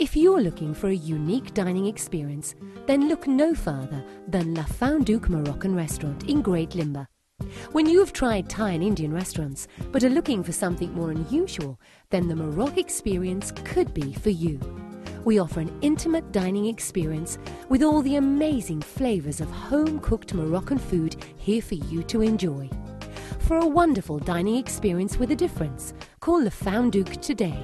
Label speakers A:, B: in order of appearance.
A: If you're looking for a unique dining experience, then look no further than La Foundouk Moroccan Restaurant in Great Limber. When you've tried Thai and Indian restaurants but are looking for something more unusual, then the Moroccan experience could be for you. We offer an intimate dining experience with all the amazing flavours of home cooked Moroccan food here for you to enjoy. For a wonderful dining experience with a difference, call La Foundouk today.